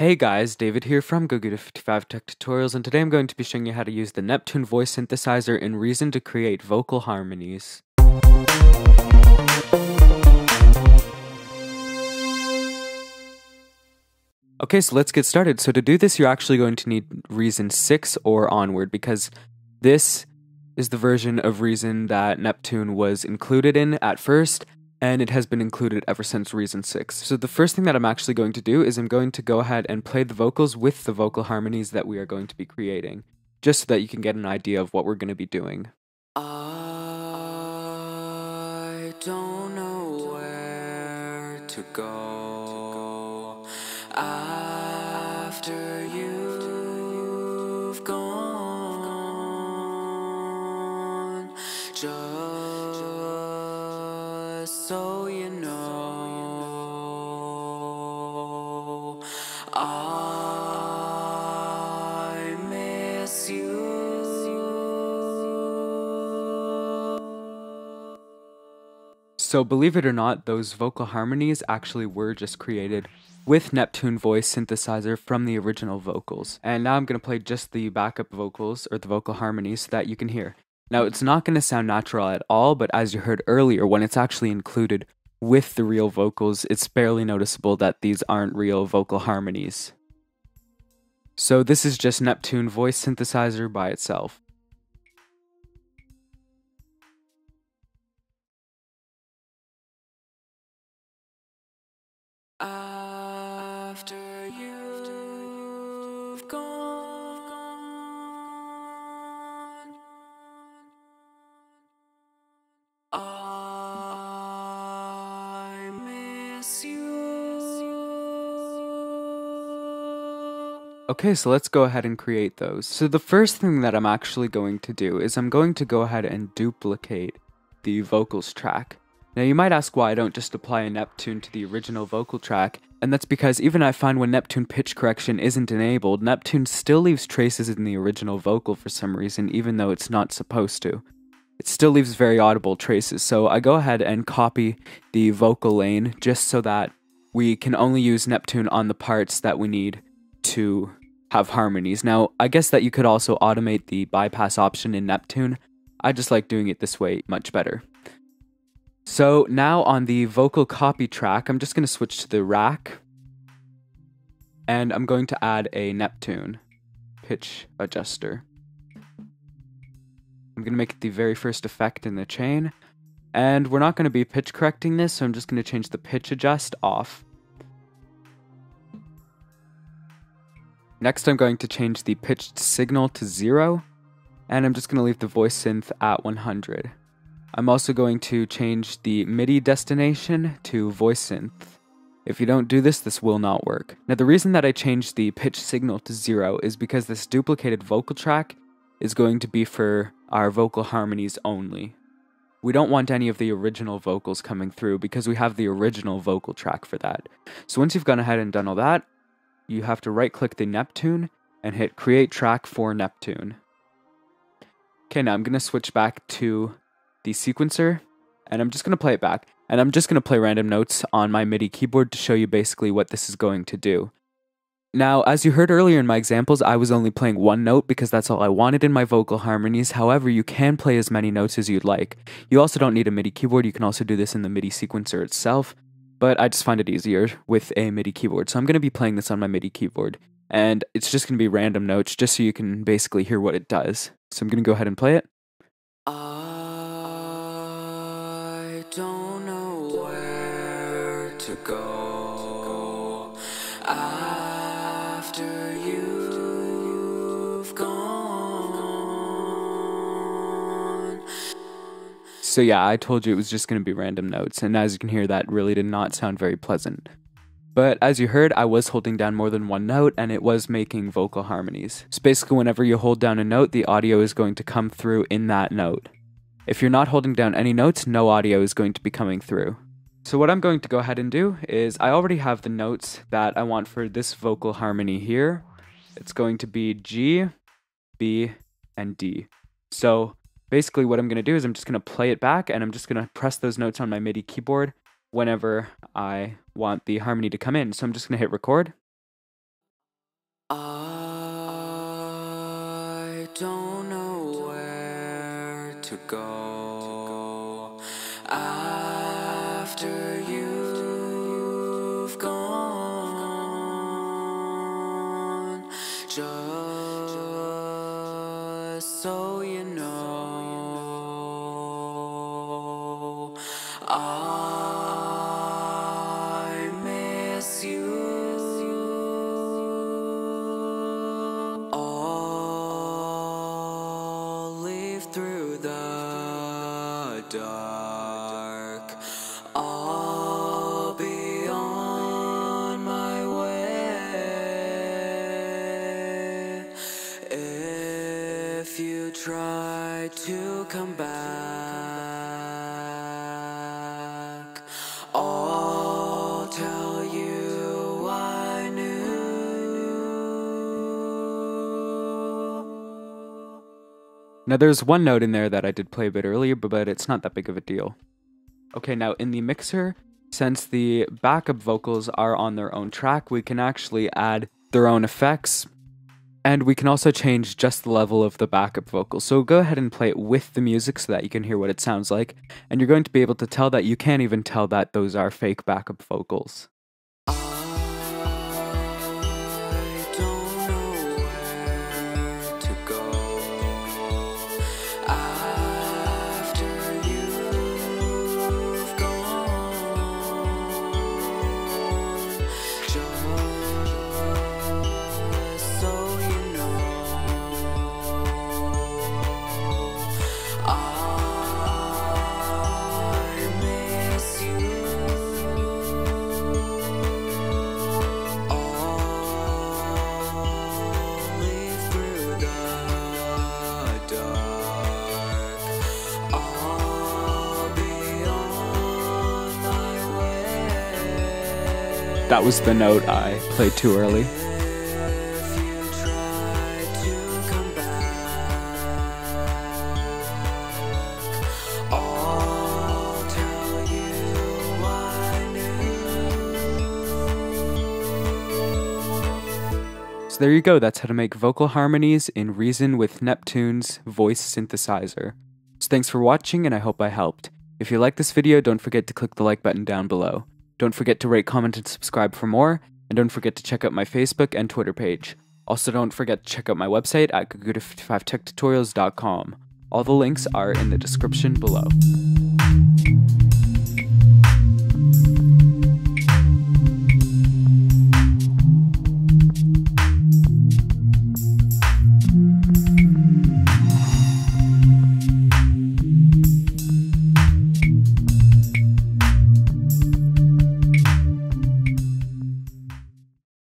Hey guys, David here from GoGuda55 Tech Tutorials, and today I'm going to be showing you how to use the Neptune voice synthesizer in Reason to create vocal harmonies. Okay, so let's get started. So to do this, you're actually going to need Reason 6 or onward, because this is the version of Reason that Neptune was included in at first, and it has been included ever since Reason 6. So the first thing that I'm actually going to do is I'm going to go ahead and play the vocals with the vocal harmonies that we are going to be creating, just so that you can get an idea of what we're going to be doing. I don't know where to go after gone. Just so you know, I miss you. So, believe it or not, those vocal harmonies actually were just created with Neptune voice synthesizer from the original vocals. And now I'm going to play just the backup vocals or the vocal harmonies so that you can hear. Now, it's not going to sound natural at all, but as you heard earlier, when it's actually included with the real vocals, it's barely noticeable that these aren't real vocal harmonies. So, this is just Neptune voice synthesizer by itself. After Okay, so let's go ahead and create those. So the first thing that I'm actually going to do is I'm going to go ahead and duplicate the vocals track. Now you might ask why I don't just apply a Neptune to the original vocal track, and that's because even I find when Neptune pitch correction isn't enabled, Neptune still leaves traces in the original vocal for some reason, even though it's not supposed to. It still leaves very audible traces, so I go ahead and copy the vocal lane just so that we can only use Neptune on the parts that we need to have harmonies. Now, I guess that you could also automate the bypass option in Neptune. I just like doing it this way much better. So now on the vocal copy track, I'm just going to switch to the rack. And I'm going to add a Neptune pitch adjuster. I'm going to make it the very first effect in the chain. And we're not going to be pitch correcting this, so I'm just going to change the pitch adjust off. Next, I'm going to change the pitched signal to zero, and I'm just going to leave the voice synth at 100. I'm also going to change the MIDI destination to voice synth. If you don't do this, this will not work. Now, the reason that I changed the pitch signal to zero is because this duplicated vocal track is going to be for our vocal harmonies only. We don't want any of the original vocals coming through because we have the original vocal track for that. So once you've gone ahead and done all that, you have to right click the Neptune and hit create track for Neptune. Okay, now I'm going to switch back to the sequencer and I'm just going to play it back. And I'm just going to play random notes on my MIDI keyboard to show you basically what this is going to do. Now, as you heard earlier in my examples, I was only playing one note because that's all I wanted in my vocal harmonies. However, you can play as many notes as you'd like. You also don't need a MIDI keyboard, you can also do this in the MIDI sequencer itself, but I just find it easier with a MIDI keyboard. So I'm going to be playing this on my MIDI keyboard, and it's just going to be random notes just so you can basically hear what it does. So I'm going to go ahead and play it. I don't know where to go after So yeah, I told you it was just going to be random notes, and as you can hear, that really did not sound very pleasant. But as you heard, I was holding down more than one note, and it was making vocal harmonies. So basically, whenever you hold down a note, the audio is going to come through in that note. If you're not holding down any notes, no audio is going to be coming through. So what I'm going to go ahead and do is I already have the notes that I want for this vocal harmony here. It's going to be G, B, and D. So basically what I'm going to do is I'm just going to play it back and I'm just going to press those notes on my MIDI keyboard whenever I want the harmony to come in. So I'm just going to hit record. I don't know where to go I miss you. I'll leave through the dark. I'll be on my way. If you try to come back, Tell you I knew. Now, there's one note in there that I did play a bit earlier, but it's not that big of a deal. Okay, now in the mixer, since the backup vocals are on their own track, we can actually add their own effects, and we can also change just the level of the backup vocals. So go ahead and play it with the music so that you can hear what it sounds like, and you're going to be able to tell that you can't even tell that those are fake backup vocals. That was the note I played too early. So there you go, that's how to make vocal harmonies in Reason with Neptune's voice synthesizer. So thanks for watching and I hope I helped. If you like this video, don't forget to click the like button down below. Don't forget to rate, comment, and subscribe for more, and don't forget to check out my Facebook and Twitter page. Also, don't forget to check out my website at goguda55techtutorials.com. All the links are in the description below.